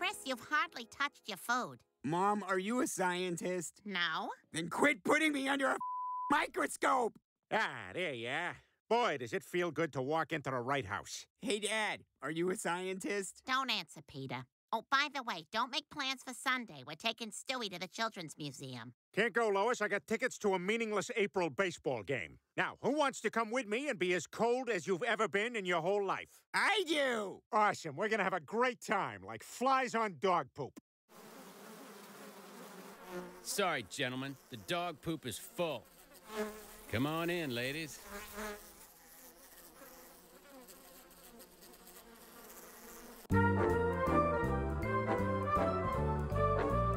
Chris, you've hardly touched your food. Mom, are you a scientist? No? Then quit putting me under a microscope! Ah, there you are. Boy, does it feel good to walk into the right house. Hey, Dad, are you a scientist? Don't answer, Peter. Oh, by the way, don't make plans for Sunday. We're taking Stewie to the Children's Museum. Can't go, Lois. I got tickets to a meaningless April baseball game. Now, who wants to come with me and be as cold as you've ever been in your whole life? I do! Awesome. We're going to have a great time, like flies on dog poop. Sorry, gentlemen. The dog poop is full. Come on in, ladies.